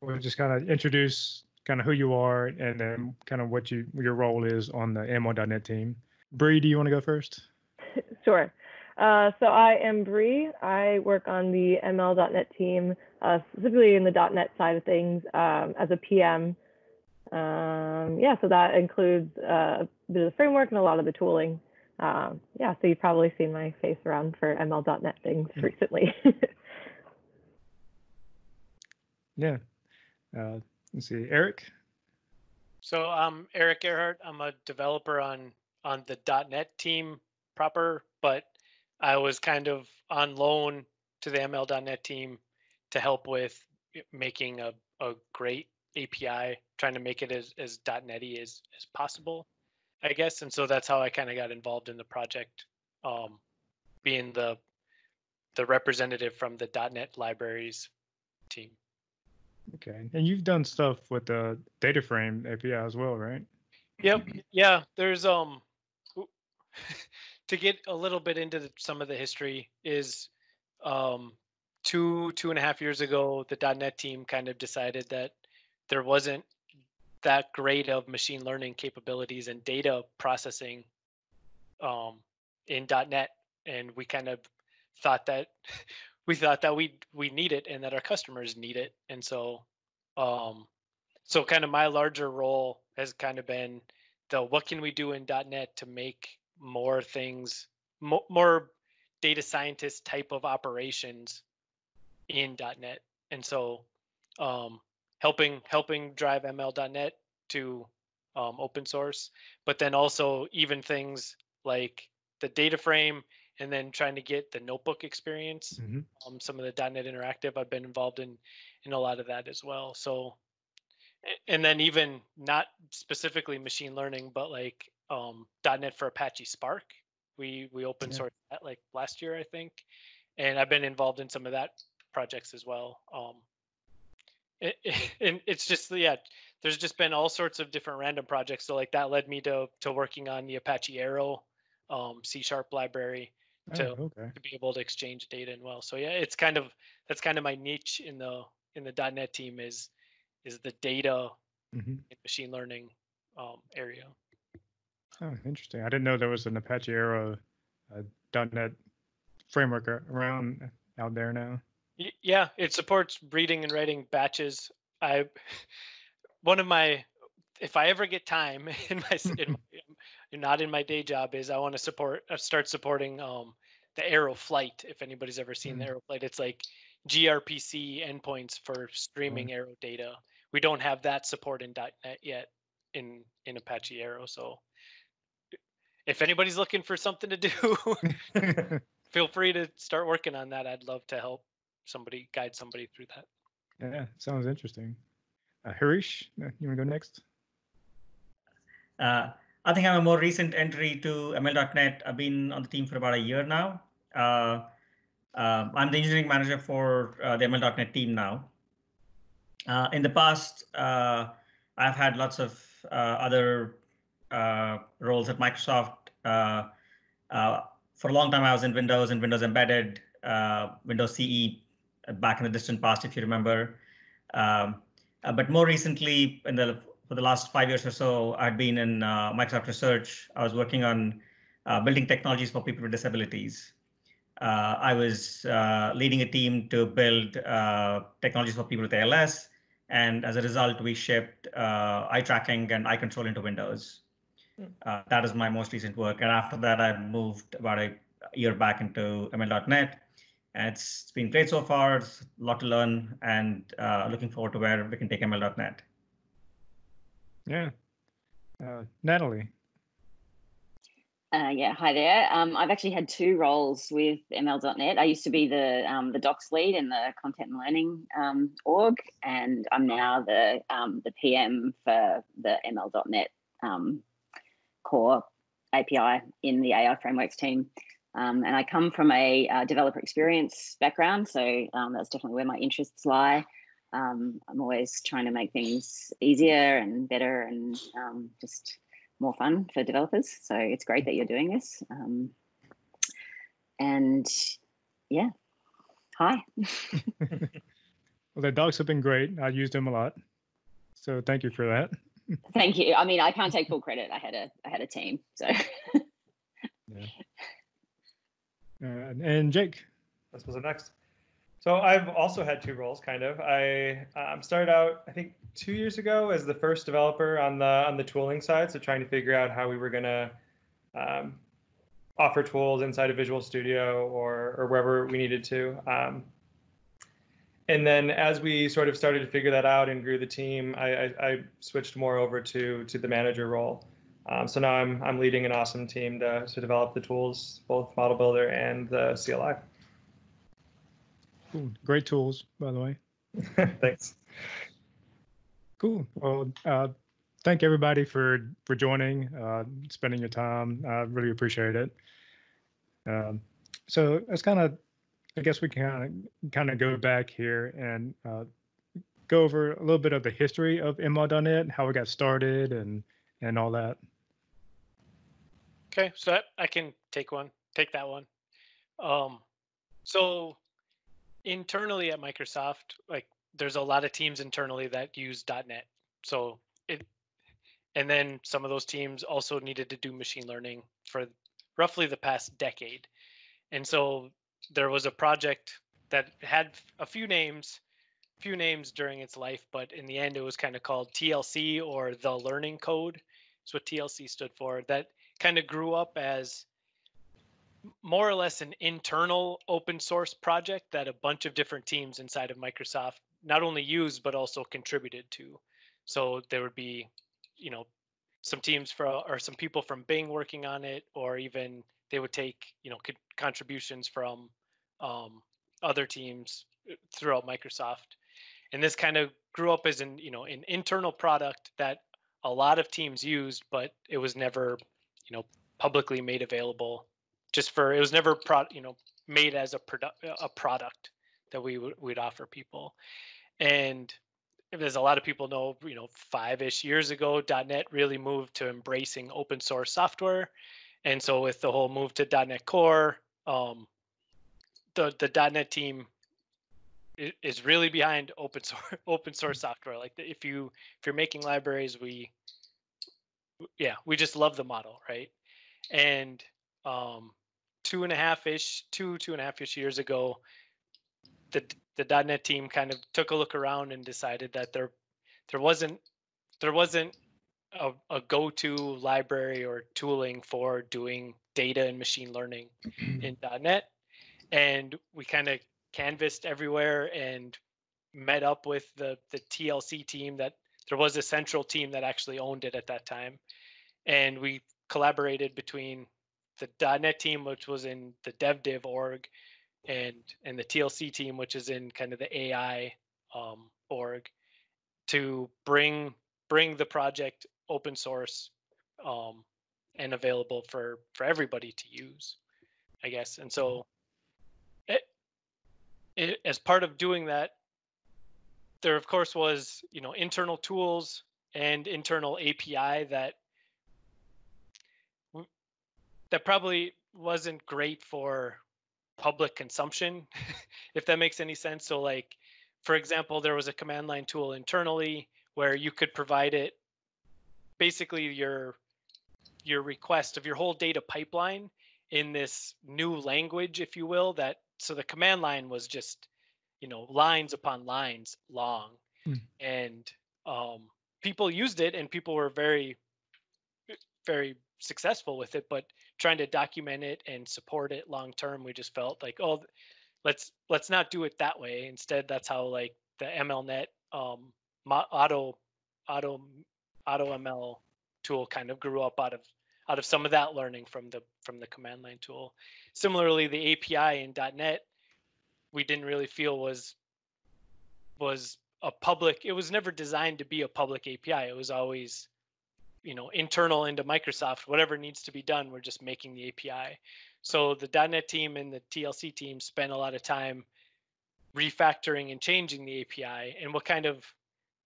we'll just kind of introduce kind of who you are and then kind of what you your role is on the ML.NET team. Bri, do you want to go first? Sure. Uh, so I am Bri. I work on the ML.NET team, uh, specifically in the .NET side of things um, as a PM. Um, yeah, so that includes uh, a bit of the framework and a lot of the tooling. Um, yeah, so you've probably seen my face around for ML.NET things mm-hmm. recently. yeah. Uh, let's see, Eric. So I'm Eric Erhardt. I'm a developer on on the .NET team proper, but I was kind of on loan to the ML.NET team to help with making a, a great API, trying to make it as, as .NET-y as, as possible, I guess. And so that's how I kind of got involved in the project, um, being the the representative from the .NET libraries team. Okay, and you've done stuff with the data frame API as well, right? Yep. Yeah. There's um to get a little bit into the, some of the history is um two two and a half years ago the .NET team kind of decided that there wasn't that great of machine learning capabilities and data processing um, in .NET, and we kind of thought that we thought that we we need it and that our customers need it, and so um, so kind of my larger role has kind of been the what can we do in .NET to make more things mo- more data scientist type of operations in .NET, and so um, helping helping drive ML.NET to um, open source, but then also even things like the data frame and then trying to get the notebook experience. Mm-hmm. Um, some of the .NET Interactive, I've been involved in in a lot of that as well. So, and then even not specifically machine learning, but like um, .NET for Apache Spark, we we open yeah. source that like last year, I think, and I've been involved in some of that projects as well. Um, it, and it's just yeah there's just been all sorts of different random projects so like that led me to to working on the apache arrow um, c sharp library to, oh, okay. to be able to exchange data and well so yeah it's kind of that's kind of my niche in the in the net team is is the data mm-hmm. machine learning um, area oh interesting i didn't know there was an apache arrow uh, net framework around out there now yeah, it supports reading and writing batches. I one of my if I ever get time in my, in my not in my day job is I want to support uh, start supporting um the Arrow Flight. If anybody's ever seen mm. the Arrow Flight, it's like gRPC endpoints for streaming mm. Arrow data. We don't have that support in .NET yet in in Apache Arrow. So if anybody's looking for something to do, feel free to start working on that. I'd love to help somebody guide somebody through that. Yeah, sounds interesting. Uh, Harish, you want to go next? Uh, I think I'm a more recent entry to ML.NET. I've been on the team for about a year now. Uh, uh I'm the engineering manager for uh, the ML.NET team now. Uh, in the past, I've had lots of other roles at Microsoft. for a long time, I was in Windows and Windows Embedded, Windows CE back in the distant past, if you remember. Um, uh, but more recently, in the for the last five years or so, I'd been in uh, Microsoft Research. I was working on uh, building technologies for people with disabilities. Uh, I was uh, leading a team to build uh, technologies for people with ALS, and as a result, we shipped eye tracking and eye control into Windows. Hmm. that is my most recent work. And after that, I moved about a year back into ML.NET And it's been great so far. It's a lot to learn and uh, looking forward to where we can take ML.NET. Yeah. Uh, Natalie. Uh, yeah, hi there. Um, I've actually had two roles with ML.NET. I used to be the um, the docs lead in the content and learning um, org, and I'm now the um, the PM for the ML.NET um, core API in the AI frameworks team. Um, and I come from a uh, developer experience background, so that's definitely where my interests lie. Um, I'm always trying to make things easier and better and um, just more fun for developers. So it's great that you're doing this. Um, and yeah, hi. Well, the docs have been great. I used them a lot. So thank you for that. Thank you. I mean, I can't take full credit. I had a I had a team, so. Uh, and Jake, This was the next. So I've also had two roles, kind of. I um, started out, I think, two years ago as the first developer on the on the tooling side, so trying to figure out how we were gonna um, offer tools inside of Visual Studio or or wherever we needed to. Um, and then as we sort of started to figure that out and grew the team, I, I, I switched more over to to the manager role. Um, so now I'm I'm leading an awesome team to to develop the tools, both Model Builder and the CLI. Cool. great tools, by the way. Thanks. Cool. Well, uh, thank everybody for for joining, uh, spending your time. I really appreciate it. Um, so let's kind of, I guess we can kind of kind of go back here and uh, go over a little bit of the history of ML.NET, how it got started, and and all that. Okay, so that, I can take one, take that one. Um, so internally at Microsoft, like there's a lot of teams internally that use .NET. So it, and then some of those teams also needed to do machine learning for roughly the past decade. And so there was a project that had a few names, few names during its life, but in the end it was kind of called TLC or the Learning Code. It's what TLC stood for. That kind of grew up as more or less an internal open source project that a bunch of different teams inside of Microsoft not only used but also contributed to. So there would be, you know, some teams from or some people from Bing working on it, or even they would take, you know, co- contributions from um, other teams uh, throughout Microsoft. And this kind of grew up as an, you know, an internal product that a lot of teams used, but it was never, you know, publicly made available just for it was never pro you know made as a product a product that we would we'd offer people. And as a lot of people know you know five-ish years ago net really moved to embracing open source software. And so with the whole move to. net core um, the the. net team is really behind open source open source software. Like if you if you're making libraries we yeah we just love the model right? And um, two and a half ish, two two and a half ish years ago, the the .NET team kind of took a look around and decided that there there wasn't there wasn't a, a go-to library or tooling for doing data and machine learning mm-hmm. in .NET, and we kind of canvassed everywhere and met up with the the TLC team that there was a central team that actually owned it at that time, and we collaborated between the .NET team, which was in the DevDiv org, and and the TLC team, which is in kind of the AI um, org, to bring bring the project open source um, and available for for everybody to use, I guess. And so, it, it, as part of doing that, there of course was you know internal tools and internal API that that probably wasn't great for public consumption, if that makes any sense. So, like, for example, there was a command line tool internally where you could provide it basically your your request of your whole data pipeline in this new language, if you will. That so the command line was just you know lines upon lines long, hmm. and um, people used it, and people were very very successful with it. But trying to document it and support it long term we just felt like oh let's let's not do it that way instead that's how like the mlnet um auto auto auto ml tool kind of grew up out of out of some of that learning from the from the command line tool similarly the api in net we didn't really feel was was a public it was never designed to be a public api it was always you know internal into Microsoft. Whatever needs to be done, we're just making the API. So the .NET team and the TLC team spent a lot of time refactoring and changing the API. And what kind of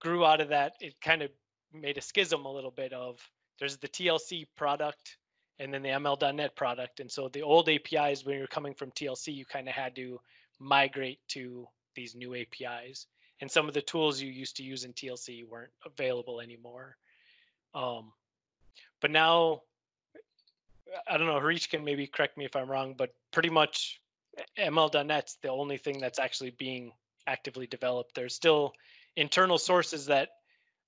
grew out of that, it kind of made a schism a little bit of there's the TLC product and then the ML.NET product. And so the old APIs, when you're coming from TLC, you kind of had to migrate to these new APIs. and some of the tools you used to use in TLC weren't available anymore. Um, but now, I don't know, Harish can maybe correct me if I'm wrong, but pretty much ML.NET's the only thing that's actually being actively developed. There's still internal sources that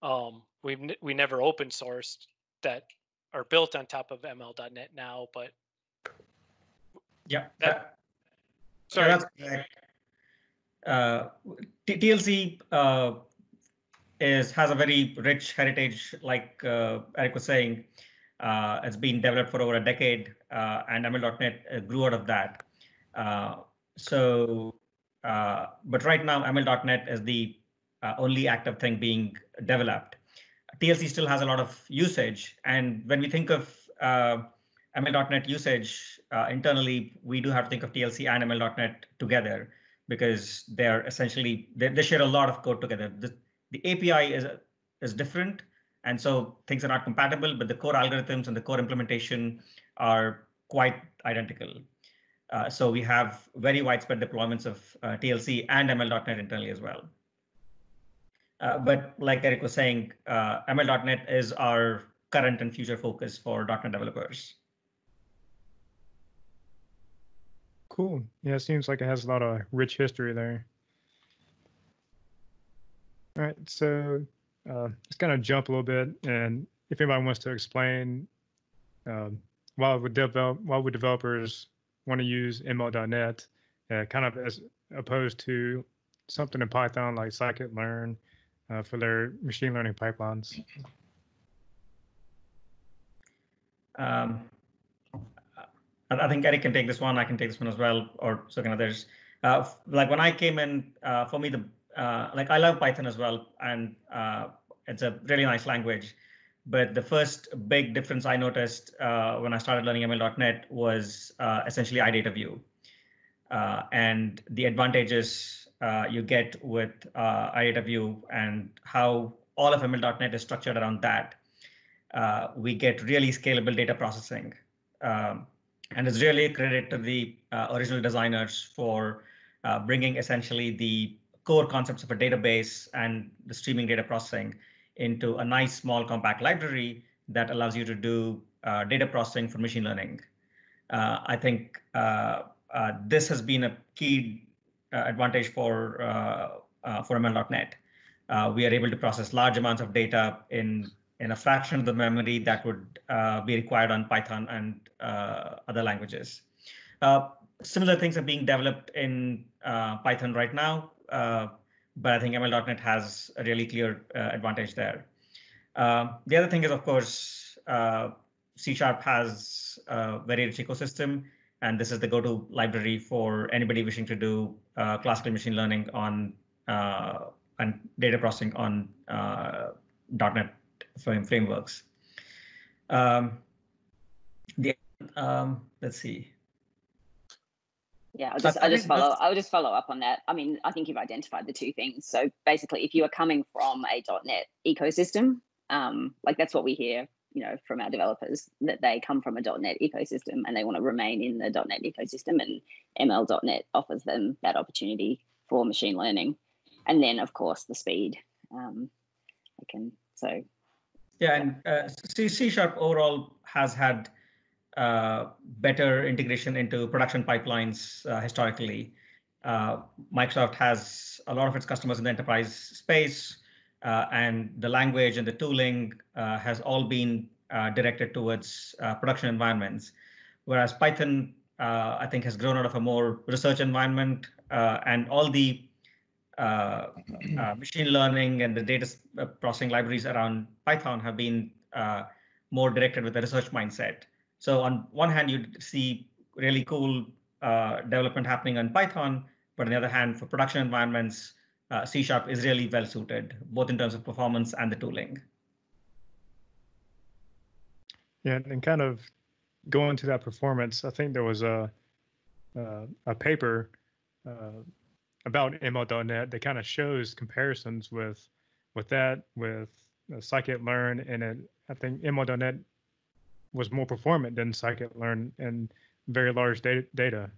um, we we never open sourced that are built on top of ML.NET now, but yeah, that, sorry. Yeah, that's correct. Uh, TLC uh, is has a very rich heritage, like uh, Eric was saying. Uh, it's been developed for over a decade, uh, and ML.NET uh, grew out of that. so, but right now, ML.NET is the only active thing being developed. TLC still has a lot of usage, and when we think of ML.NET usage internally, we do have to think of TLC and ML.NET together because they're essentially they, they share a lot of code together. The, the API is is different, and so things are not compatible, but the core algorithms and the core implementation are quite identical. Uh, so we have very widespread deployments of uh, TLC and ML.NET internally as well. Uh, but like Eric was saying, uh, ML.NET is our current and future focus for .NET developers. Cool. Yeah, it seems like it has a lot of rich history there. All right, so uh, let's kind of jump a little bit, and if anybody wants to explain um, why would develop why would developers want to use ML.NET, uh, kind of as opposed to something in Python like scikit-learn uh, for their machine learning pipelines. Um, I think Eric can take this one. I can take this one as well, or so others. Uh, like when I came in, uh, for me, the uh, like I love Python as well, and uh, it's a really nice language. But the first big difference I noticed uh, when I started learning ML.NET was uh, essentially iDataView, and the advantages you get with iDataView and how all of ML.NET is structured around that. we get really scalable data processing. Um, and it's really a credit to the uh, original designers for uh, bringing essentially the core concepts of a database and the streaming data processing into a nice small compact library that allows you to do uh, data processing for machine learning. Uh, I think uh, uh, this has been a key advantage for for ML.NET. we are able to process large amounts of data in in a fraction of the memory that would uh, be required on Python and uh, other languages. Uh, similar things are being developed in uh, Python right now, uh, but I think ML.NET has a really clear uh, advantage there. the other thing is, of course, C Sharp has a very rich ecosystem, and this is the go-to library for anybody wishing to do classical machine learning on and data processing on .NET frameworks. Um, the um, let's see. Yeah, I'll just, I'll just follow. I'll just follow up on that. I mean, I think you've identified the two things. So basically, if you are coming from a .NET ecosystem, um, like that's what we hear, you know, from our developers that they come from a .NET ecosystem and they want to remain in the .NET ecosystem, and ML.NET offers them that opportunity for machine learning, and then of course the speed. Um, I can so yeah, and uh, C, C Sharp overall has had better integration into production pipelines uh, historically. Uh, Microsoft has a lot of its customers in the enterprise space, uh, and the language and the tooling uh, has all been directed towards production environments. Whereas Python, I think, has grown out of a more research environment, and all the uh, uh, machine learning and the data uh, processing libraries around Python have been uh, more directed with a research mindset. So on one hand, you see really cool uh, development happening on Python, but on the other hand, for production environments, uh, C Sharp is really well suited, both in terms of performance and the tooling. Yeah, and kind of going to that performance, I think there was a a paper about ML.NET that kind of shows comparisons with with that with uh, scikit-learn, and it, I think ML.NET was more performant than scikit-learn and very large data. data.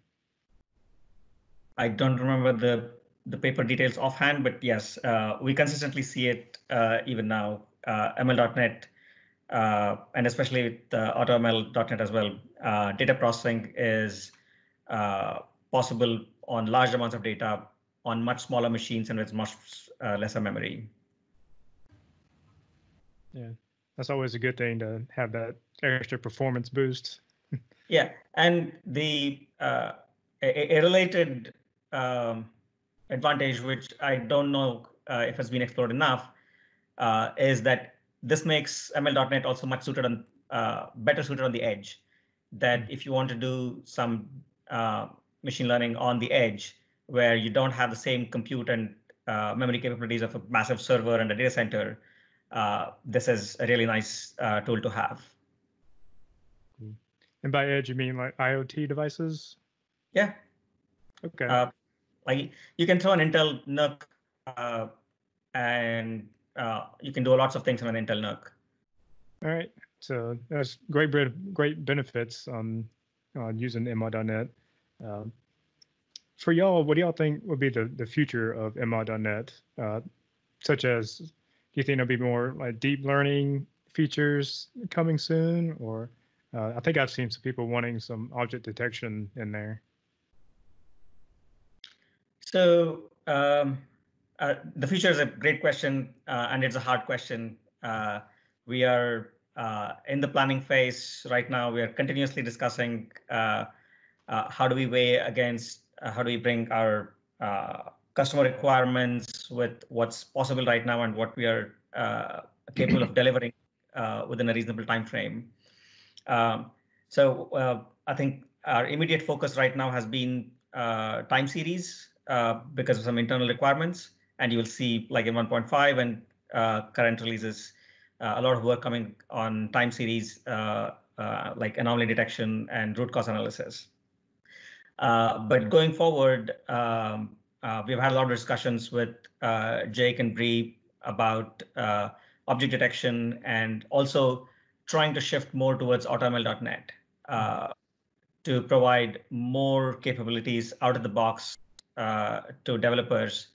I don't remember the the paper details offhand, but yes, uh, we consistently see it uh, even now. Uh, ML.NET uh, and especially with uh, AutoML.NET as well, uh, data processing is uh, possible on large amounts of data on much smaller machines and with much uh, lesser memory. Yeah, that's always a good thing to have that extra performance boost. yeah, and the uh, a, a, related um, advantage, which I don't know uh, if has been explored enough, uh, is that this makes ML.NET also much suited on uh, better suited on the edge. That if you want to do some uh, machine learning on the edge, where you don't have the same compute and uh, memory capabilities of a massive server and a data center, uh, this is a really nice uh, tool to have. And by edge, you mean like IoT devices? Yeah. Okay. Uh, like you can throw an Intel NUC and uh, you can do lots of things on an Intel NUC. All right, so that's great, great benefits on on using ML.NET. Um, for y'all, what do y'all think would be the, the future of ML.NET? Uh, such as, you think there'll be more like deep learning features coming soon? Or uh, I think I've seen some people wanting some object detection in there. So um, uh, the future is a great question, uh, and it's a hard question. Uh, we are uh, in the planning phase right now. We are continuously discussing uh, how do we weigh against, how do we bring our customer requirements with what's possible right now and what we are capable of delivering within a reasonable time frame. Um, so I think our immediate focus right now has been time series because of some internal requirements and you will see like in 1.5 and uh, current releases, uh, a lot of work coming on time series uh, uh like anomaly detection and root cause analysis. Uh, but going forward, um, uh, we've had a lot of discussions with Jake and Bri about object detection and also trying to shift more towards AutoML.NET to provide more capabilities out of the box to developers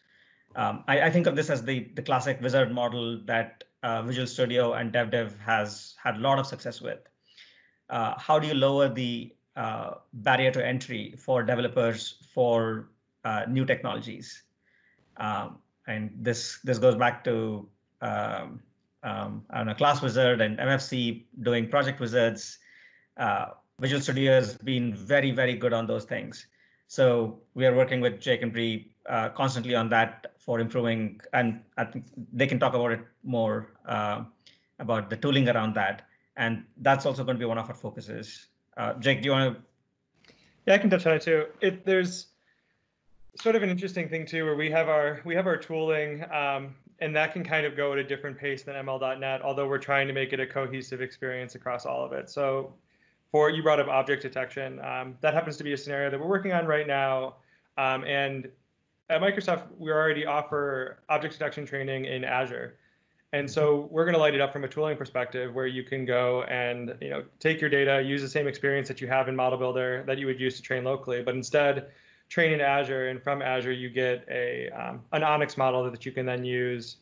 um, I, I, think of this as the, the classic wizard model that uh, Visual Studio and DevDiv has had a lot of success with. Uh, how do you lower the uh, barrier to entry for developers for uh, new technologies? Um, and this this goes back to um, um, I don't know, Class Wizard and MFC doing project wizards. Uh, Visual Studio has been very, very good on those things. So we are working with Jake and Bri uh, constantly on that for improving, and I think they can talk about it more uh, about the tooling around that. And that's also going to be one of our focuses. Uh, Jake, do you want to? Yeah, I can touch on it too. It there's sort of an interesting thing too, where we have our we have our tooling, um, and that can kind of go at a different pace than ML.NET. Although we're trying to make it a cohesive experience across all of it. So, for you brought up object detection, um, that happens to be a scenario that we're working on right now. Um, and at Microsoft, we already offer object detection training in Azure. And so we're going to light it up from a tooling perspective where you can go and you know take your data, use the same experience that you have in Model Builder that you would use to train locally, but instead train in Azure. And from Azure, you get a um, an ONNX model that you can then use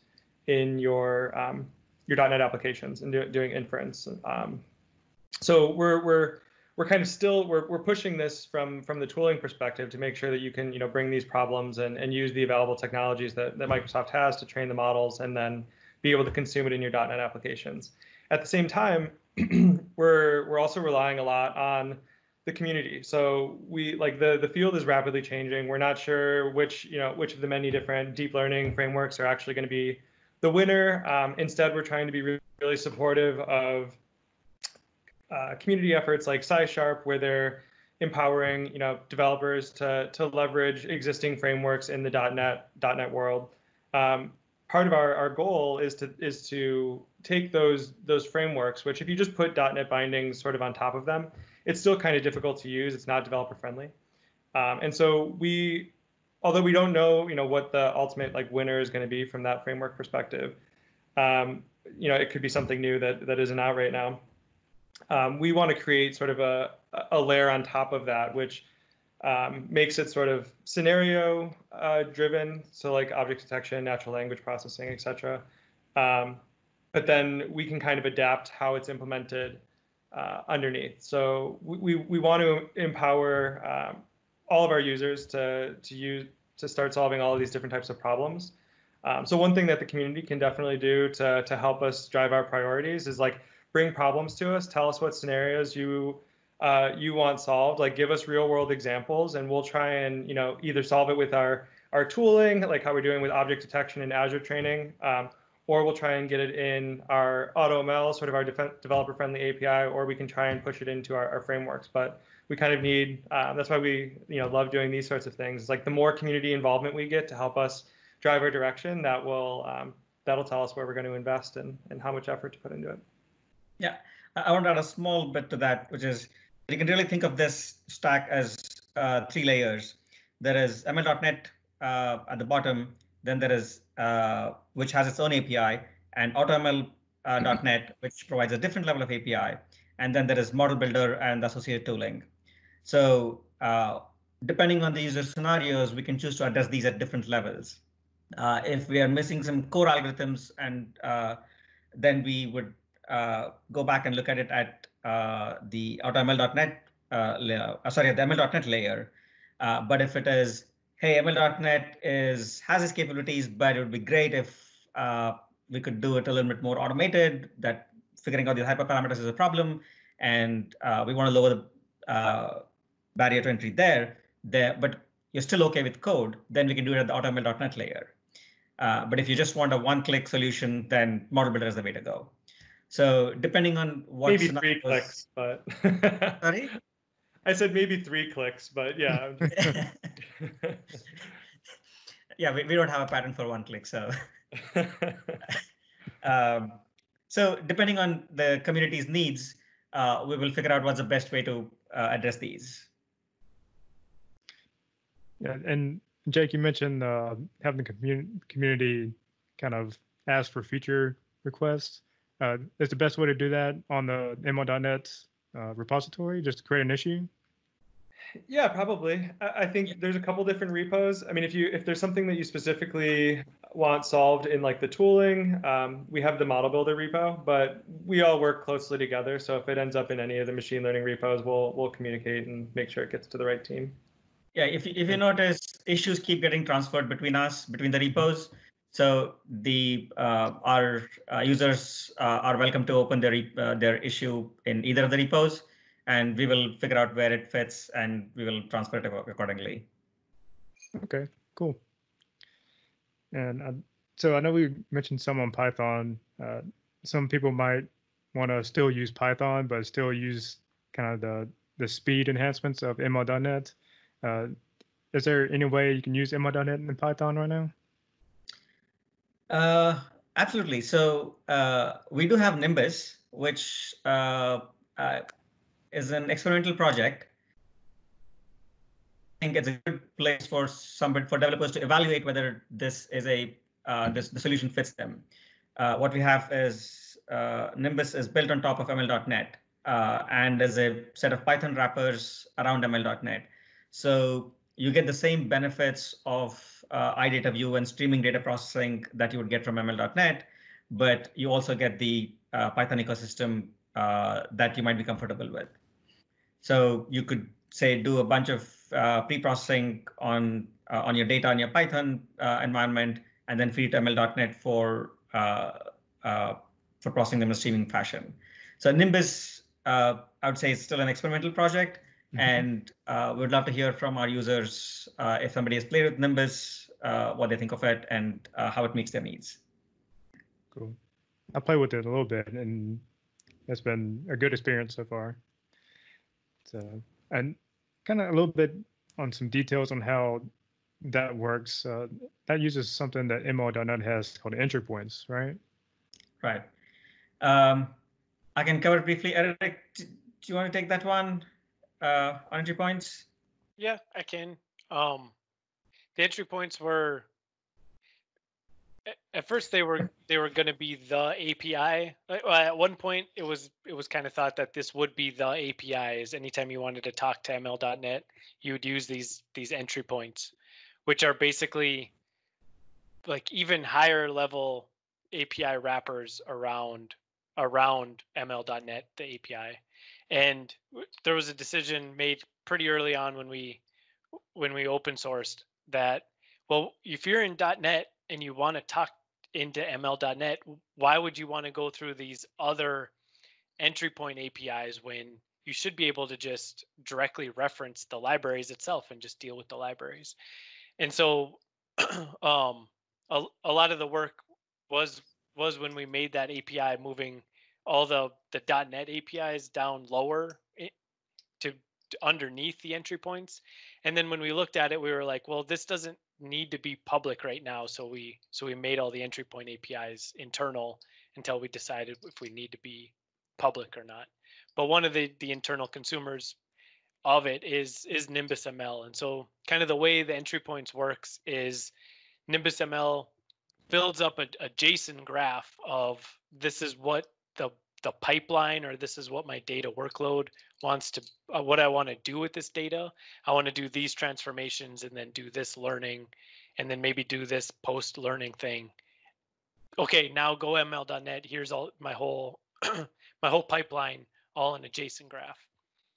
in your um, your .NET applications and do, doing inference. Um, so we're we're we're kind of still we're, we're pushing this from from the tooling perspective to make sure that you can you know bring these problems and, and use the available technologies that, that Microsoft has to train the models and then be able to consume it in your .NET applications. At the same time, we're we're also relying a lot on the community. So we like the the field is rapidly changing. We're not sure which you know which of the many different deep learning frameworks are actually going to be the winner. Um, instead, we're trying to be really, really supportive of uh, community efforts like SciSharp, where they're empowering you know developers to to leverage existing frameworks in the .NET .NET world. Um, part of our, our goal is to is to take those those frameworks, which if you just put .NET bindings sort of on top of them, it's still kind of difficult to use. It's not developer friendly, um, and so we, although we don't know you know what the ultimate like winner is going to be from that framework perspective, um, you know it could be something new that that isn't out right now um, we want to create sort of a, a layer on top of that, which um, makes it sort of scenario uh, driven, so like object detection, natural language processing, etc. Um, but then we can kind of adapt how it's implemented uh, underneath. So we, we, want to empower um, all of our users to to use to start solving all of these different types of problems. Um, so one thing that the community can definitely do to to help us drive our priorities is like bring problems to us, tell us what scenarios you uh, you want solved. Like give us real world examples, and we'll try and you know either solve it with our our tooling, like how we're doing with object detection and Azure training, um, or we'll try and get it in our AutoML, sort of our developer friendly API, or we can try and push it into our, our frameworks. But we kind of need uh, that's why we you know love doing these sorts of things. It's Like the more community involvement we get to help us drive our direction, that will um, that'll tell us where we're going to invest and and how much effort to put into it. Yeah, I want to add a small bit to that, which is you can really think of this stack as uh, three layers. There is ML.NET uh, at the bottom, then there is which has its own API, and AutoML.NET, uh, which provides a different level of API, and then there is Model Builder and the associated tooling. So uh, depending on the user scenarios, we can choose to address these at different levels. Uh, if we are missing some core algorithms, and then we would uh, go back and look at it at uh, the AutoML.NET uh, layer, sorry, the ML.NET layer. but if it is, hey, ML.NET is has its capabilities, but it would be great if uh, we could do it a little bit more automated. That figuring out the hyperparameters is a problem, and uh, we want to lower the uh, barrier to entry there. There, but you're still okay with code, then we can do it at the AutoML.NET layer. Uh, but if you just want a one-click solution, then Model Builder is the way to go. So depending on what maybe three clicks, but sorry, I said maybe three clicks, but yeah. yeah, we, we don't have a pattern for one click, so. um, so depending on the community's needs, uh, we will figure out what's the best way to uh, address these. Yeah, and Jake, you mentioned uh, having the community community kind of ask for feature requests uh, is the best way to do that on the ML.NET uh, repository, just to create an issue? Yeah, probably. I think there's a couple different repos. I mean, if you if there's something that you specifically want solved in like the tooling, um, we have the model builder repo, but we all work closely together. So if it ends up in any of the machine learning repos, we'll we'll communicate and make sure it gets to the right team. Yeah, if if you notice issues keep getting transferred between us between the repos, so the uh, our uh, users uh, are welcome to open their uh, their issue in either of the repos, and we will figure out where it fits, and we will transfer it accordingly. Okay, cool. And uh, so I know we mentioned some on Python. Uh, some people might want to still use Python, but still use kind of the the speed enhancements of ML.NET. is there any way you can use ML.NET in Python right now? Uh, absolutely. So uh, we do have Nimbus, which uh, uh, is an experimental project. I think it's a good place for somebody for developers to evaluate whether this is a uh, this the solution fits them. Uh, what we have is Nimbus is built on top of ML.NET and there's a set of Python wrappers around ML.NET. So you get the same benefits of uh, iData view and streaming data processing that you would get from ML.NET, but you also get the uh, Python ecosystem uh, that you might be comfortable with. So you could say do a bunch of uh, pre-processing on uh, on your data on your Python uh, environment, and then feed it ML.NET for for processing them in a streaming fashion. So Nimbus, I would say, is still an experimental project. Mm-hmm. And uh, we would love to hear from our users uh, if somebody has played with Nimbus, uh, what they think of it, and uh, how it meets their needs. Cool. I played with it a little bit, and it's been a good experience so far. So, and kind of a little bit on some details on how that works. Uh, that uses something that ML.NET has called entry points, right? Right. Um, I can cover it briefly. Eric, do you want to take that one? Uh, entry points? Yeah, I can. Um, the entry points were at first they were they were going to be the API. At one point, it was it was kind of thought that this would be the APIs. Anytime you wanted to talk to ML.NET, you would use these these entry points, which are basically like even higher level API wrappers around around ML.NET, the API. And there was a decision made pretty early on when we when we open sourced that well, if you're in .NET and you want to talk into ML.NET, why would you want to go through these other entry point APIs when you should be able to just directly reference the libraries itself and just deal with the libraries? And so um, a, a lot of the work was was when we made that API moving all the the .NET APIs down lower eh, to, to underneath the entry points. And then when we looked at it, we were like, well, this doesn't need to be public right now. So we so we made all the entry point APIs internal until we decided if we need to be public or not. But one of the the internal consumers of it is is Nimbus ML. And so kind of the way the entry points works is Nimbus ML builds up a, a JSON graph of this is what the the pipeline or this is what my data workload wants to uh, what I want to do with this data. I want to do these transformations and then do this learning and then maybe do this post learning thing. Okay, now go ml.net. Here's all my whole my whole pipeline all in a JSON graph.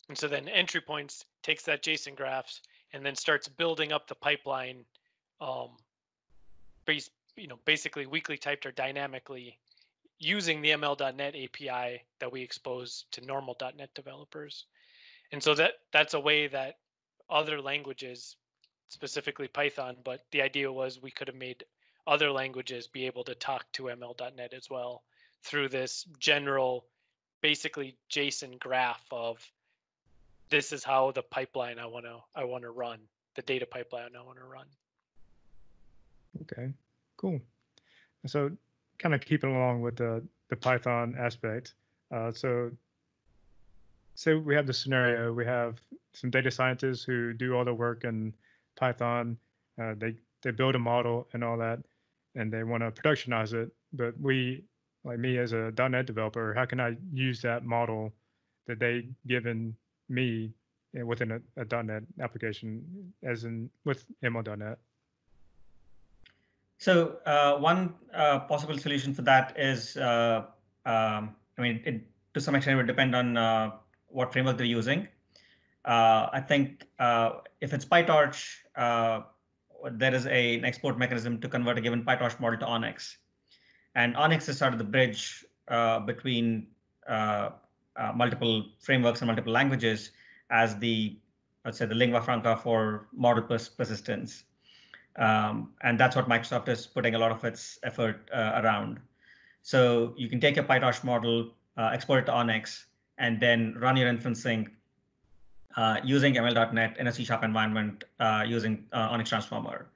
And so then entry points takes that JSON graphs and then starts building up the pipeline um, based, you know, basically weakly typed or dynamically using the ML.NET API that we expose to normal .NET developers. And so that that's a way that other languages, specifically Python, but the idea was we could have made other languages be able to talk to ML.NET as well through this general, basically JSON graph of this is how the pipeline I want to I want to run, the data pipeline I want to run. Okay, cool. So kind of keeping along with the, the Python aspect. Uh, so say we have the scenario, we have some data scientists who do all the work in Python. Uh, they, they build a model and all that, and they want to productionize it. But we, like me as a .NET developer, how can I use that model that they given me within a, a .NET application, as in with ML.NET? So uh, one uh, possible solution for that is, uh, um, I mean, it, to some extent, it would depend on uh, what framework they're using. Uh, I think uh, if it's PyTorch, there is a, an export mechanism to convert a given PyTorch model to ONNX. And ONNX is sort of the bridge between multiple frameworks and multiple languages as the, let's say, the lingua franca for model pers persistence. Um, and that's what Microsoft is putting a lot of its effort uh, around. So you can take a PyTorch model, uh, export it to ONNX, and then run your inferencing uh, using ML.NET in a C Sharp environment uh, using uh, ONNX Transformer.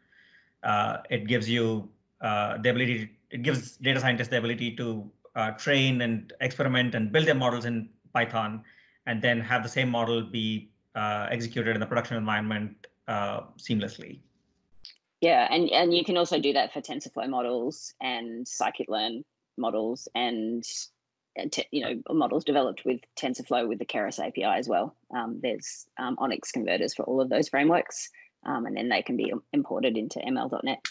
Uh, it gives you the ability, it gives data scientists the ability to train and experiment and build their models in Python, and then have the same model be executed in the production environment seamlessly. Yeah, and, and you can also do that for TensorFlow models and scikit-learn models and you know models developed with TensorFlow with the Keras API as well. Um, there's um, ONNX converters for all of those frameworks, um, and then they can be imported into ML.NET.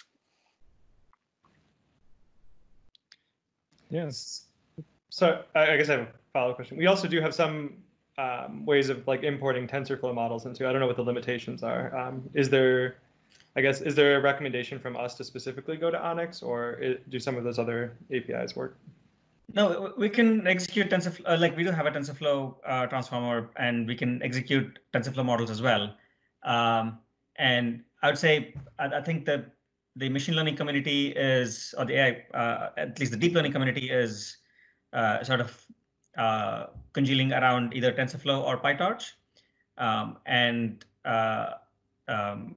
Yes. So I guess I have a follow-up question. We also do have some um, ways of like importing TensorFlow models into. I don't know what the limitations are. Um, is there I guess, is there a recommendation from us to specifically go to ONNX or do some of those other APIs work? No, we can execute TensorFlow, uh, like we do have a TensorFlow uh, transformer and we can execute TensorFlow models as well. Um, and I would say, I, I, think that the machine learning community is, or the AI, uh, at least the deep learning community is uh, sort of uh, congealing around either TensorFlow or PyTorch. Um, and um,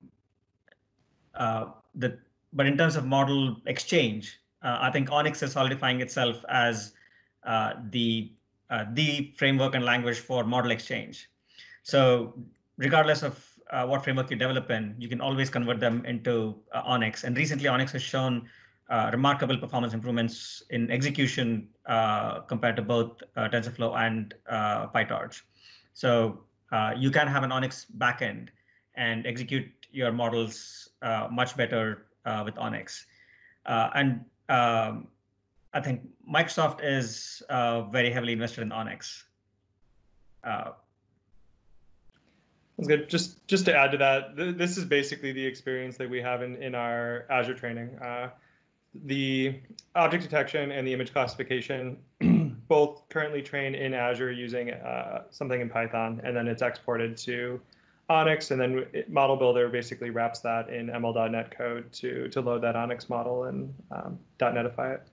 the but in terms of model exchange, uh, I think ONNX is solidifying itself as uh, the the framework and language for model exchange. So regardless of uh, what framework you develop in, you can always convert them into uh, ONNX. And recently, ONNX has shown uh, remarkable performance improvements in execution compared to both TensorFlow and PyTorch. So you can have an ONNX backend and execute your models uh, much better uh, with ONNX. Uh, and um, I think Microsoft is uh, very heavily invested in ONNX. Uh, That's good. Just just to add to that, th this is basically the experience that we have in, in our Azure training. The object detection and the image classification both currently train in Azure using uh, something in Python, and then it's exported to ONNX, and then Model Builder basically wraps that in ML.NET code to to load that ONNX model and um, .NETify it.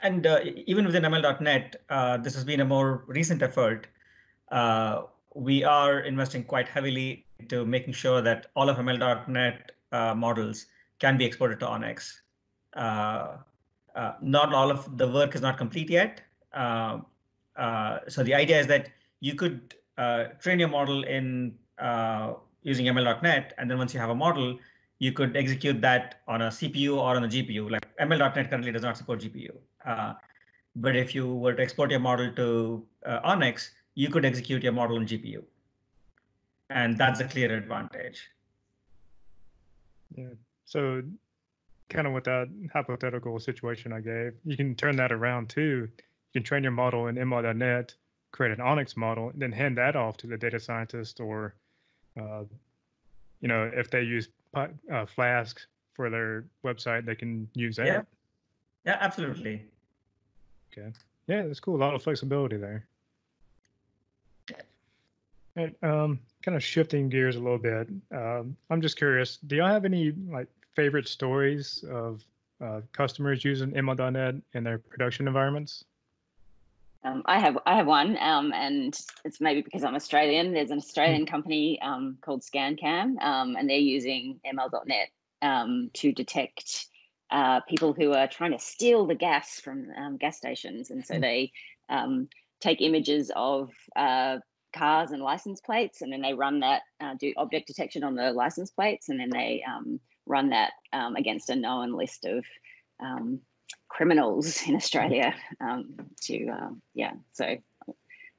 And uh, even within ML.NET, uh, this has been a more recent effort. Uh, we are investing quite heavily into making sure that all of ML.NET uh, models can be exported to ONNX. Uh, uh, not all of the work is not complete yet. so the idea is that you could train your model in uh, using ML.NET, and then once you have a model, you could execute that on a CPU or on a GPU. Like ML.NET currently does not support GPU. Uh, but if you were to export your model to uh, ONNX, you could execute your model on GPU. And that's a clear advantage. Yeah. So kind of with that hypothetical situation I gave, you can turn that around too. You can train your model in ML.NET, create an ONNX model, and then hand that off to the data scientist or uh, you know, if they use uh, Flask for their website, they can use that. Yeah, yeah, absolutely. Okay. Yeah, that's cool. A lot of flexibility there. And um, kind of shifting gears a little bit, um, I'm just curious. Do y'all have any like favorite stories of uh, customers using ML.NET in their production environments? Um, I have I have one, um, and it's maybe because I'm Australian. There's an Australian company um, called ScanCam, um, and they're using ML.NET um, to detect uh, people who are trying to steal the gas from um, gas stations, and so they take images of uh, cars and license plates, and then they run that uh, do object detection on the license plates, and then they run that against a known list of criminals in Australia um, to um, yeah so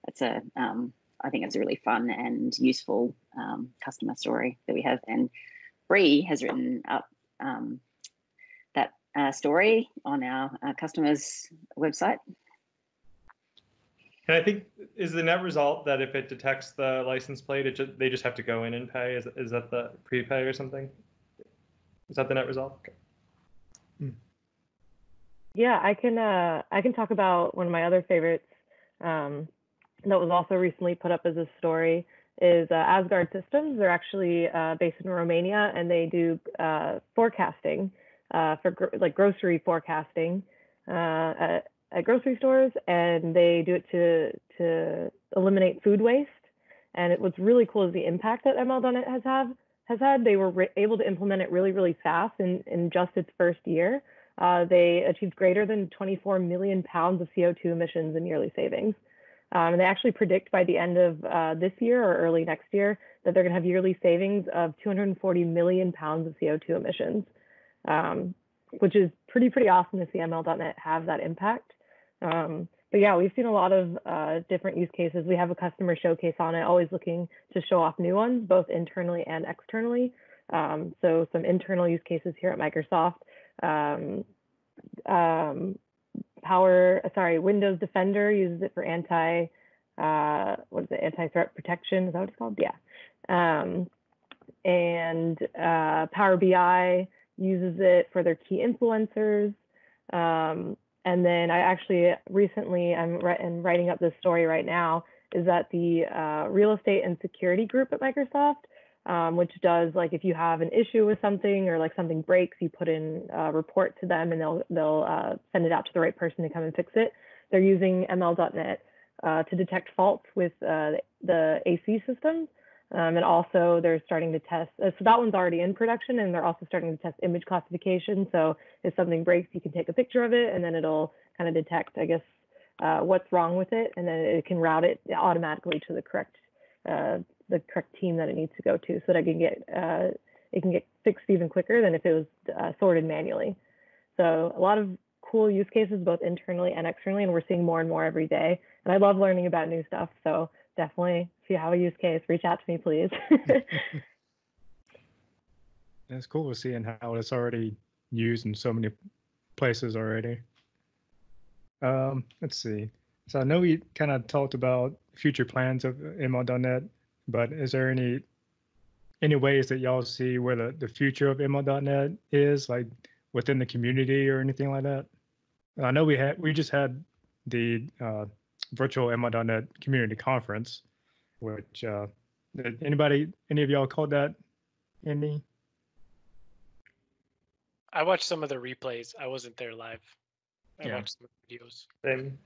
that's a um, I think it's a really fun and useful um, customer story that we have and Bri has written up um, that uh, story on our uh, customers website and I think is the net result that if it detects the license plate, it just, they just have to go in and pay. Is, is that the prepay or something? Is that the net result? Okay. Yeah, I can uh, I can talk about one of my other favorites um, that was also recently put up as a story is uh, Asgard Systems. They're actually uh, based in Romania and they do uh, forecasting uh, for gro like grocery forecasting uh, at, at, grocery stores, and they do it to to eliminate food waste. And it, what's really cool is the impact that ML.NET has have has had. They were able to implement it really really fast in in just its first year. Uh, they achieved greater than 24 million pounds of CO2 emissions in yearly savings. Um, and they actually predict by the end of uh, this year or early next year that they're going to have yearly savings of 240 million pounds of CO2 emissions, um, which is pretty, pretty awesome to see ML.NET have that impact. Um, but yeah, we've seen a lot of uh, different use cases. We have a customer showcase on it, always looking to show off new ones, both internally and externally. Um, so some internal use cases here at Microsoft um, um, Power, sorry, Windows Defender uses it for anti, uh, what is it, anti-threat protection? Is that what it's called? Yeah. Um, and uh, Power BI uses it for their key influencers. Um, and then I actually recently, I'm, writing up this story right now, is that the uh, real estate and security group at Microsoft um, which does like if you have an issue with something or like something breaks, you put in a report to them and they'll they'll uh, send it out to the right person to come and fix it. They're using ML.NET uh, to detect faults with uh, the AC systems. Um, and also they're starting to test, uh, so that one's already in production and they're also starting to test image classification. So if something breaks, you can take a picture of it and then it'll kind of detect, I guess, uh, what's wrong with it. And then it can route it automatically to the correct uh, the correct team that it needs to go to so that it can get uh, it can get fixed even quicker than if it was uh, sorted manually. So a lot of cool use cases both internally and externally, and we're seeing more and more every day. And I love learning about new stuff. So definitely, if you have a use case, reach out to me, please. It's cool to seeing how it's already used in so many places already. Um, let's see. So I know we kind of talked about future plans of ML.NET, but is there any any ways that y'all see where the, the future of ML.NET is, like within the community or anything like that? I know we had we just had the uh, virtual ML.NET community conference, which uh, anybody any of y'all called that any? I watched some of the replays. I wasn't there live. I Yeah. watched some videos. Same.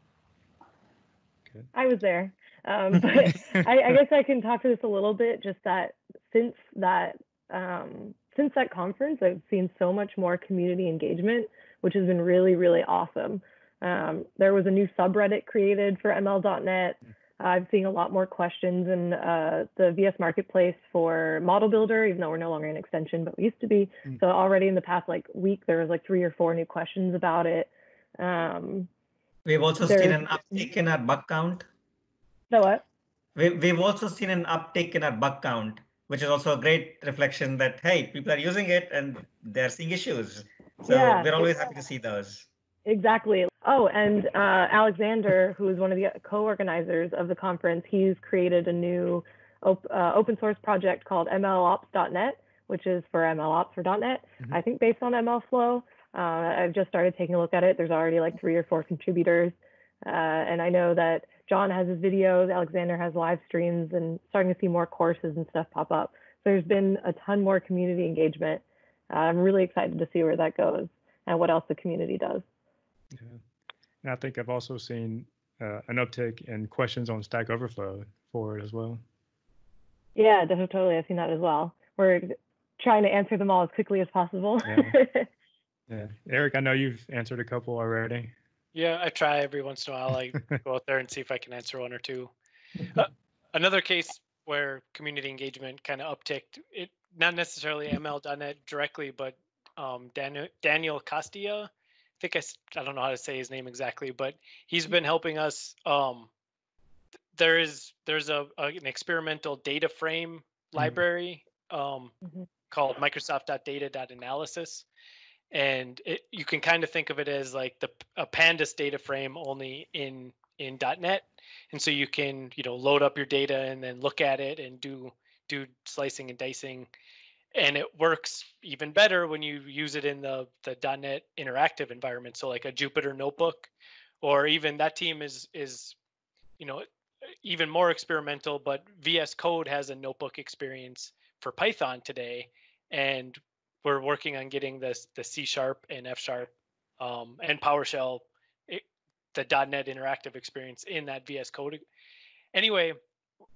I was there. Um, but I, I guess I can talk to this a little bit. Just that since that um, since that conference, I've seen so much more community engagement, which has been really really awesome. Um, there was a new subreddit created for ML.NET. I've seen a lot more questions in uh, the VS Marketplace for Model Builder, even though we're no longer an extension, but we used to be. Mm. So already in the past like week, there was like three or four new questions about it. Um, We've also seen an uptick in our bug count. So what? We, we've also seen an uptick in our bug count, which is also a great reflection that, hey, people are using it and they're seeing issues. So Yeah, we're always happy to see those. Exactly. Oh, and uh, Alexander, who is one of the co-organizers of the conference, he's created a new op- uh, open source project called MLOps.NET, which is for MLOps for .NET. Mhm. I think based on MLflow. Uh, I've just started taking a look at it. There's already like three or four contributors, uh, and I know that Jon has his videos, Alexander has live streams, and starting to see more courses and stuff pop up. So there's been a ton more community engagement. Uh, I'm really excited to see where that goes and what else the community does. Yeah. And I think I've also seen uh, an uptick in questions on Stack Overflow for it as well. Yeah, definitely. Totally. I've seen that as well. We're trying to answer them all as quickly as possible. Yeah. Eric, I know you've answered a couple already. Yeah, I try every once in a while. I go out there and see if I can answer one or two. Uh, another case where community engagement kind of upticked, it not necessarily ML.NET directly, but um, Daniel, Daniel Costea, I think I don't know how to say his name exactly, but he's been helping us. Um, there is there's a, a an experimental data frame library um, Mhm. called Microsoft.data.analysis and it, you can kind of think of it as like the a pandas data frame only in in .NET, and so you can you know load up your data and then look at it and do do slicing and dicing, and it works even better when you use it in the the .NET interactive environment. So like a Jupyter notebook, or even that team is is you know even more experimental. But VS Code has a notebook experience for Python today, and we're working on getting this the C sharp and F sharp um, and PowerShell, it, the .NET interactive experience in that VS Code. Anyway,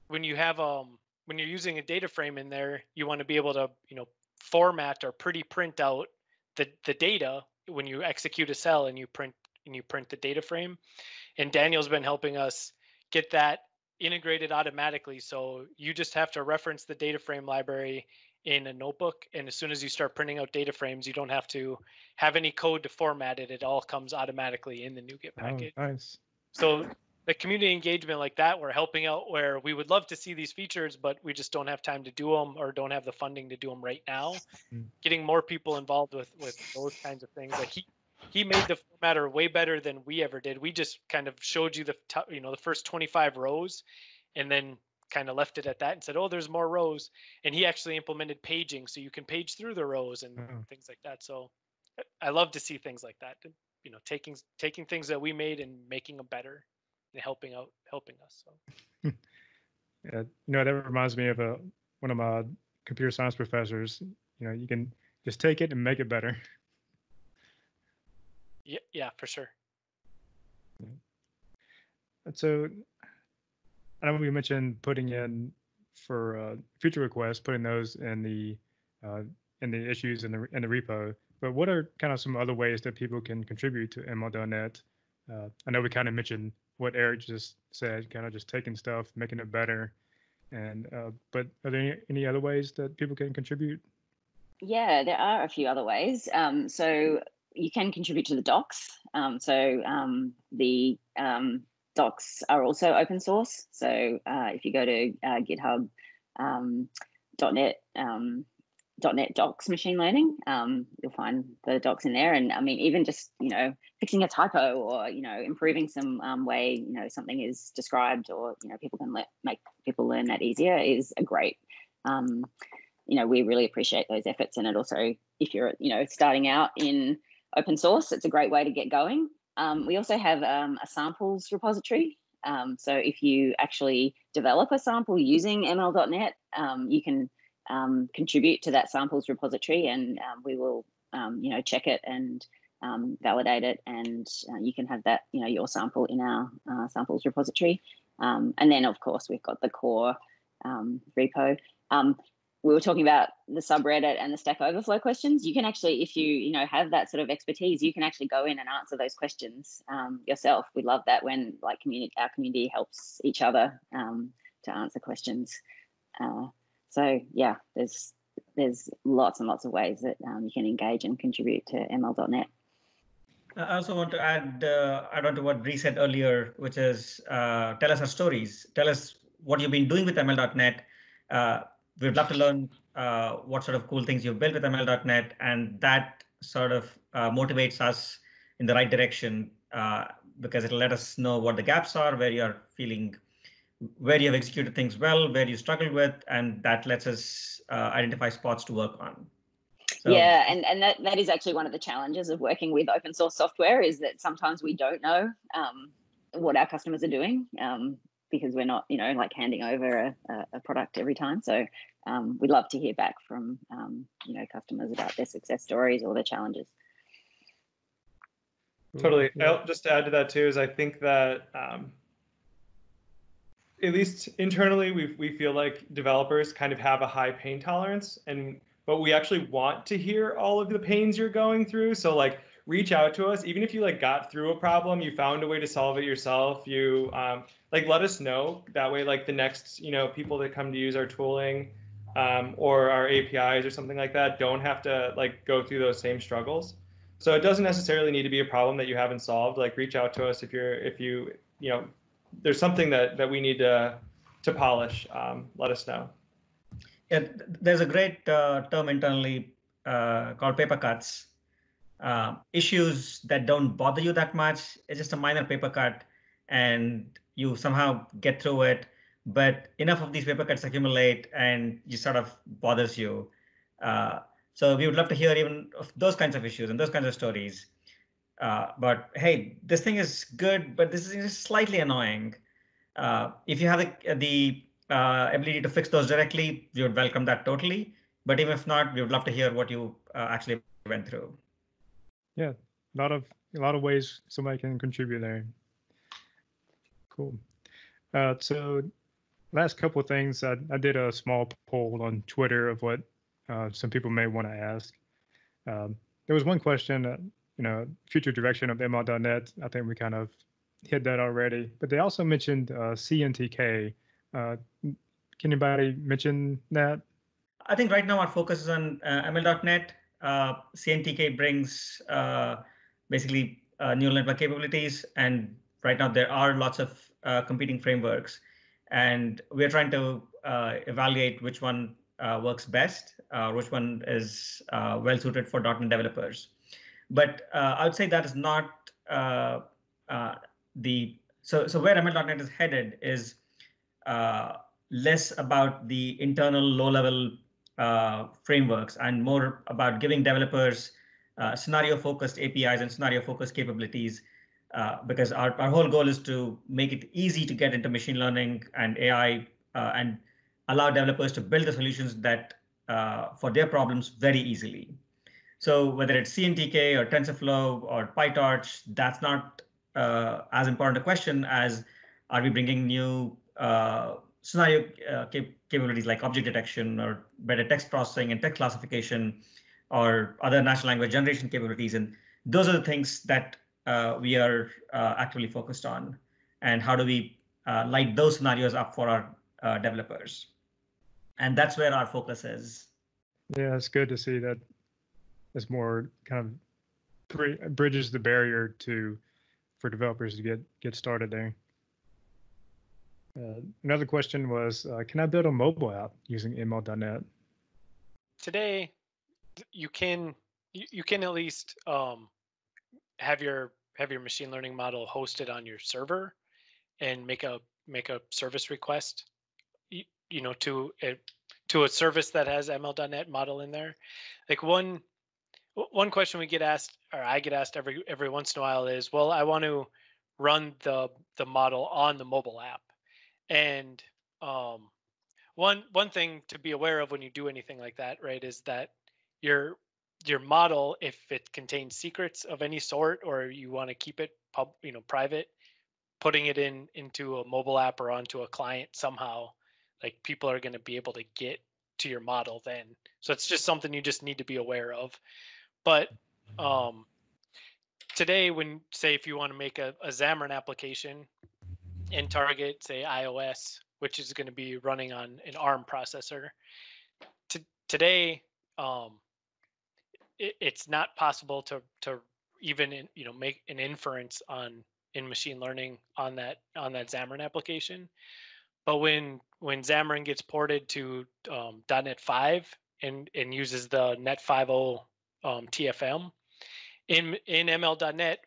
when you have um when you're using a data frame in there, you want to be able to you know format or pretty print out the the data when you execute a cell and you print and you print the data frame. And Daniel's been helping us get that integrated automatically. So you just have to reference the data frame library in a notebook and as soon as you start printing out data frames you don't have to have any code to format it it all comes automatically in the NuGet Oh, package nice. so the community engagement like that we're helping out where we would love to see these features but we just don't have time to do them or don't have the funding to do them right now Mm. getting more people involved with with those kinds of things like he he made the formatter way better than we ever did we just kind of showed you the top, you know the first 25 rows and then kind of left it at that and said oh there's more rows and he actually implemented paging so you can page through the rows and Oh. things like that so I- i love to see things like that you know taking taking things that we made and making them better and helping out helping us so Yeah, you know that reminds me of a one of my computer science professors. You know, you can just take it and make it better. yeah yeah for sure And so, I know we mentioned putting in for uh, future requests, putting those in the uh, in the issues in the in the repo. But what are kind of some other ways that people can contribute to ML.NET? Uh, I know we kind of mentioned what Eric just said, kind of just taking stuff, making it better. And uh, but are there any, any other ways that people can contribute? Yeah, there are a few other ways. Um, so you can contribute to the docs. Um, so um, the um, docs are also open source. So uh, if you go to uh, GitHub um, .NET um, .NET Docs machine learning. Um, you'll find the docs in there, and I mean, even just you know fixing a typo or you know improving some um, way you know something is described, or you know people can let make people learn that easier is a great. Um, you know, we really appreciate those efforts, and it also, if you're you know starting out in open source, it's a great way to get going. Um, we also have um, a samples repository. Um, so if you actually develop a sample using ML.NET, um, you can um, contribute to that samples repository and um, we will, you know, check it and validate it and uh, you can have that, you know, your sample in our uh, samples repository. and then of course we've got the core repo. We were talking about the subreddit and the Stack Overflow questions. You can actually, if you you know have that sort of expertise, you can actually go in and answer those questions um, yourself. We love that when like community our community helps each other um, to answer questions. Uh, so yeah, there's there's lots and lots of ways that um, you can engage and contribute to ML.NET. I also want to add uh, add on to what Bri said earlier, which is uh, tell us our stories. Tell us what you've been doing with ML.NET. Uh, we'd love to learn uh, what sort of cool things you've built with ML.NET, and that sort of uh, motivates us in the right direction uh, because it'll let us know what the gaps are, where you're feeling, where you've executed things well, where you struggled with, and that lets us uh, identify spots to work on. So, yeah, and, and that, that is actually one of the challenges of working with open source software is that sometimes we don't know um, what our customers are doing. Um, because we're not, you know, like handing over a, a product every time. So um, we'd love to hear back from, um, you know, customers about their success stories or their challenges. Totally. Yeah. Just to add to that too is I think that um, at least internally we we feel like developers kind of have a high pain tolerance and but we actually want to hear all of the pains you're going through. So like reach out to us even if you like got through a problem you found a way to solve it yourself you um, like let us know. That way like the next you know people that come to use our tooling um, or our apis or something like that don't have to like go through those same struggles. So it doesn't necessarily need to be a problem that you haven't solved. Like reach out to us if you're if you you know there's something that that we need to to polish um, let us know. Yeah there's a great uh, term internally uh, called paper cuts. Uh, issues that don't bother you that much. It's just a minor paper cut, and you somehow get through it. But enough of these paper cuts accumulate, and it sort of bothers you. Uh, so we would love to hear even of those kinds of issues and those kinds of stories. Uh, but hey, this thing is good, but this is slightly annoying. Uh, if you have the, the uh, ability to fix those directly, we would welcome that totally. But even if not, we would love to hear what you uh, actually went through yeah, a lot of a lot of ways somebody can contribute there. Cool. Uh, so last couple of things, I, I did a small poll on Twitter of what uh, some people may want to ask. Um, there was one question, uh, you know, future direction of ML.NET. I think we kind of hit that already, but they also mentioned uh, CNTK. Uh, can anybody mention that? I think right now our focus is on uh, ML.NET CNTK brings basically neural network capabilities, and right now there are lots of uh, competing frameworks, and we're trying to uh, evaluate which one uh, works best, which one is well suited for .NET developers. But I would say that is not the so so where ML.NET is headed is uh, less about the internal low-level uh, frameworks and more about giving developers uh, scenario focused APIs and scenario focused capabilities. Uh, because our, our whole goal is to make it easy to get into machine learning and AI uh, and allow developers to build the solutions that uh, for their problems very easily. So whether it's CNTK or TensorFlow or PyTorch, that's not uh, as important a question as are we bringing new scenario uh, cap capabilities like object detection or better text processing and text classification or other natural language generation capabilities. And those are the things that uh, we are uh, actively focused on. And how do we uh, light those scenarios up for our uh, developers? And that's where our focus is. Yeah, it's good to see that it's more kind of bridges the barrier to for developers to get get started there. Uh, another question was, uh, can I build a mobile app using ML.NET? today you can you, you can at least um, have your have your machine learning model hosted on your server and make a make a service request you, you know to a to a service that has ml.net model in there? Like one one question we get asked or i get asked every every once in a while is well i want to run the the model on the mobile app. And um, one one thing to be aware of when you do anything like that right is that your your model if it contains secrets of any sort or you want to keep it pub you know private putting it in into a mobile app or onto a client somehow like people are going to be able to get to your model then. So it's just something you just need to be aware of. But um today when say if you want to make a, a xamarin application and target say ios which is going to be running on an arm processor to, today um it, it's not possible to to even you know make an inference on in machine learning on that on that Xamarin application. But when when Xamarin gets ported to um, .NET 5 and and uses the Net 5.0 um, TFM in in ML.NET,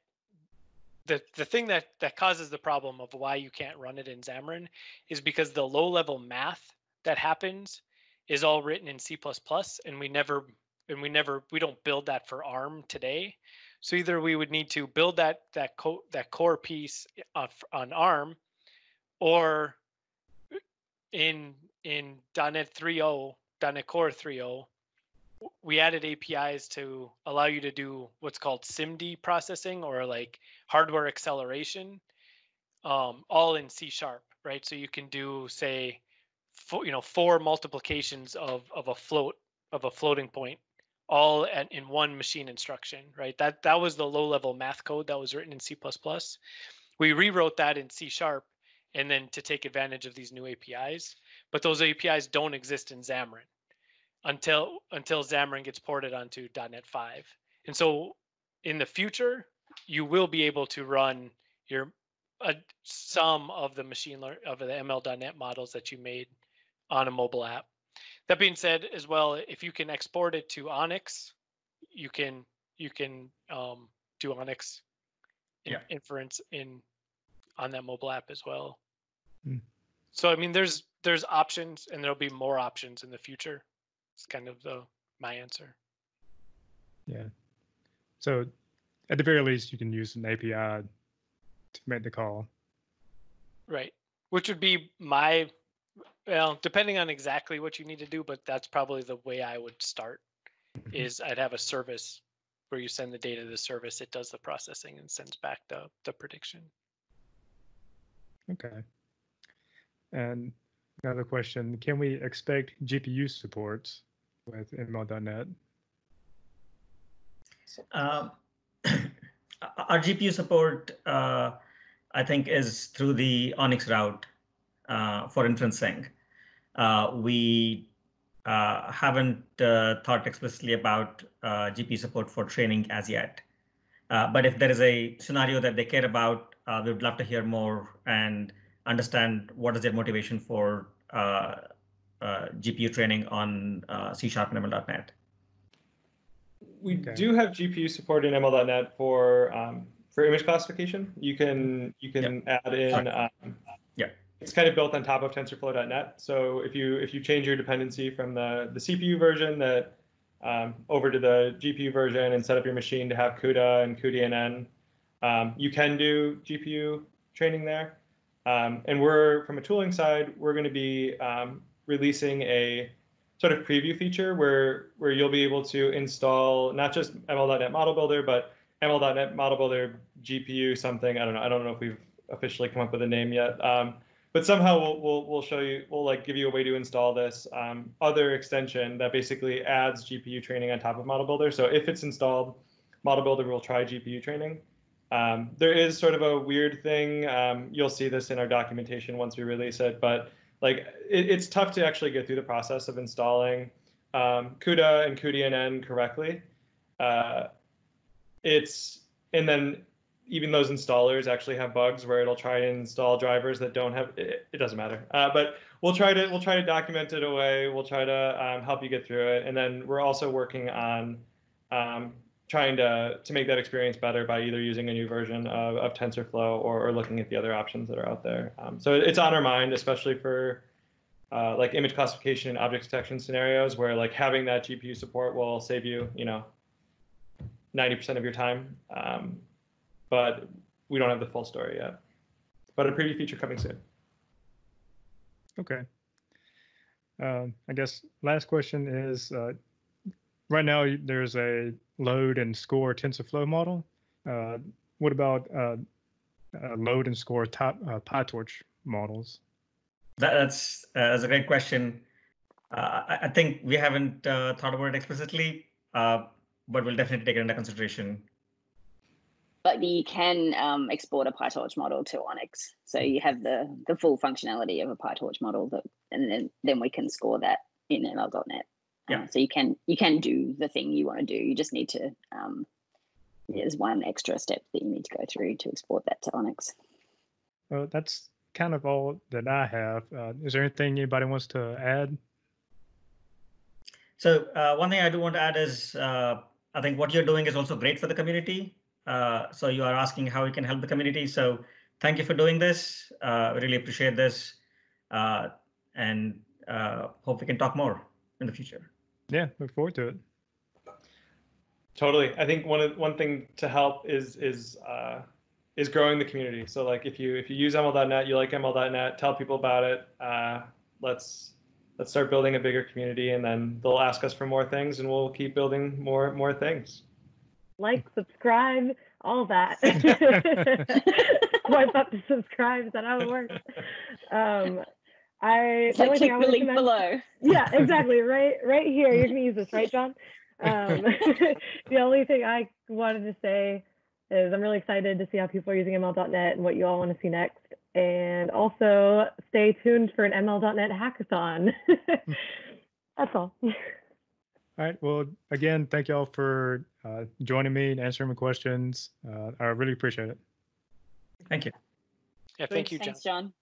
the the thing that that causes the problem of why you can't run it in Xamarin is because the low level math that happens is all written in C++ and we never and we never we don't build that for ARM today. So either we would need to build that that co- that core piece on, on ARM, or in in .NET 3.0, .NET Core 3.0, we added APIs to allow you to do what's called SIMD processing or like hardware acceleration, um, all in C sharp, right? So you can do say, four, you know, four multiplications of of a float of a floating point all at, in one machine instruction, right? That that was the low level math code that was written in C++. We rewrote that in C sharp and then to take advantage of these new APIs, but those APIs don't exist in Xamarin until until Xamarin gets ported onto .NET 5. And so in the future, you will be able to run your uh, some of the machine learn of the ML.NET models that you made on a mobile app that being said, as well, if you can export it to ONNX, you can you can um, do ONNX in, Yeah. inference in on that mobile app as well. Hmm. So I mean, there's there's options, and there'll be more options in the future. It's kind of the my answer. Yeah. So at the very least, you can use an API to make the call. Right. Which would be my well, depending on exactly what you need to do, but that's probably the way I would start. Mhm. Is I'd have a service where you send the data to the service, it does the processing and sends back the the prediction. Okay. And another question, can we expect GPU support with ML.NET? Um, our GPU support, uh, I think, is through the ONNX route uh, for inferencing. Uh, we uh, haven't uh, thought explicitly about uh, GPU support for training as yet. Uh, but if there is a scenario that they care about, uh, we would love to hear more and understand what is their motivation for uh, uh, GPU training on uh, C Sharp and ML.NET. We Okay. do have GPU support in ML.NET for um, for image classification. You can you can add in. Um, Yeah. It's kind of built on top of TensorFlow.net. So if you if you change your dependency from the the CPU version that um, over to the GPU version and set up your machine to have CUDA and cuDNN, um, you can do GPU training there. Um, and we're from a tooling side, we're going to be um, releasing a sort of preview feature where where you'll be able to install not just ML.NET Model Builder, but ML.NET Model Builder GPU something. I don't know. I don't know if we've officially come up with a name yet. Um, but somehow we'll, we'll we'll show you. We'll like give you a way to install this um, other extension that basically adds GPU training on top of Model Builder. So if it's installed, Model Builder will try GPU training. Um, there is sort of a weird thing. Um, you'll see this in our documentation once we release it, but like it, it's tough to actually get through the process of installing um, CUDA and cuDNN correctly. Uh, it's and then even those installers actually have bugs where it'll try and install drivers that don't have it, it doesn't matter. Uh, but we'll try to we'll try to document it away. We'll try to um, help you get through it. And then we're also working on um, trying to to make that experience better by either using a new version of, of tensorflow or, or looking at the other options that are out there. Um, so it's on our mind especially for uh, like image classification and object detection scenarios where like having that gpu support will save you you know 90% of your time. Um, but we don't have the full story yet. But a preview feature coming soon. Okay. Um, I guess last question is uh, right now there's a load and score TensorFlow model. Uh, what about uh, uh load and score top uh, PyTorch models? That's uh, that's a great question. I, I, think we haven't thought about it explicitly, but we'll definitely take it into consideration but you can um, export a PyTorch model to ONNX. So you have the the full functionality of a PyTorch model that, and then then we can score that in ML.NET. Yeah. Uh, so you can you can do the thing you want to do. You just need to um, there's one extra step that you need to go through to export that to ONNX. Well, that's kind of all that I have. Uh, is there anything anybody wants to add? So uh, one thing I do want to add is uh, I think what you're doing is also great for the community. Uh, so you are asking how we can help the community. So thank you for doing this. Uh, really appreciate this, uh, and uh, hope we can talk more in the future. Yeah, look forward to it. Totally. I think one one thing to help is is uh, is growing the community. So like if you if you use ML.NET, you like ML.NET, tell people about it. let's let's start building a bigger community, and then they'll ask us for more things, and we'll keep building more more things like, subscribe, all that. Swipe up to subscribe. Is that how it works? Um, I so click the link below. Yeah, exactly. Right, right here. You're gonna use this, right, Jon? Um, the only thing I wanted to say is I'm really excited to see how people are using ML.NET and what you all want to see next. And also stay tuned for an ML.NET hackathon. That's all. All right. Well, again, thank you all for uh, joining me and answering my questions. Uh, I really appreciate it. Thank you. Yeah, thank you, Jon. Thanks, Jon.